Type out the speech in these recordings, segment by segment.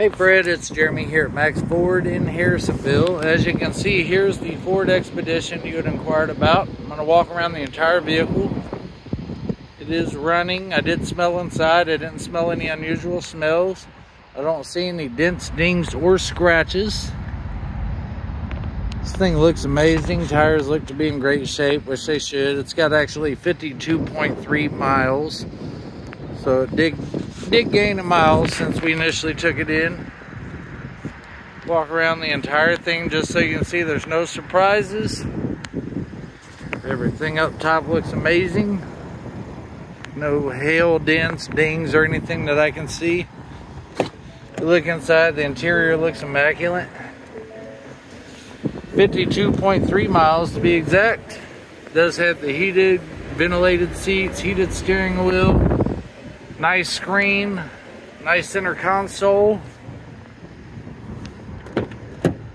Hey Fred, it's Jeremy here at Max Ford in Harrisonville. As you can see, here's the Ford Expedition you had inquired about. I'm going to walk around the entire vehicle. It is running. I did smell inside. I didn't smell any unusual smells. I don't see any dents, dings, or scratches. This thing looks amazing. Tires look to be in great shape, which they should. It's got actually 52.3 miles. So it did did gain a mile since we initially took it in. Walk around the entire thing just so you can see there's no surprises. Everything up top looks amazing. No hail, dents, dings, or anything that I can see. You look inside, the interior looks immaculate. 52.3 miles to be exact. Does have the heated, ventilated seats, heated steering wheel, Nice screen, nice center console.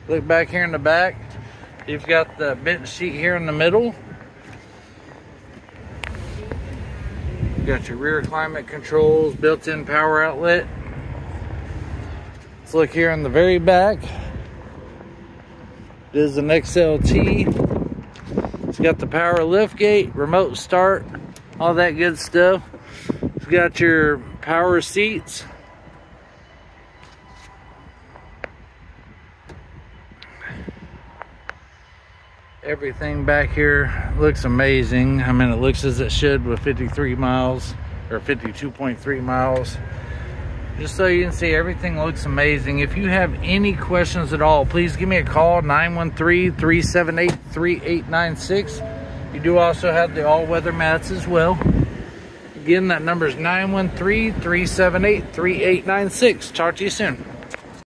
Look back here in the back. You've got the bench seat here in the middle. You got your rear climate controls, built-in power outlet. Let's look here in the very back. This is an XLT. It's got the power lift gate, remote start, all that good stuff. Got your power seats. Everything back here looks amazing. I mean, it looks as it should with 53 miles or 52.3 miles. Just so you can see, everything looks amazing. If you have any questions at all, please give me a call, 913-378-3896. You do also have the all-weather mats as well. Again, that number is 913-378-3896. Talk to you soon.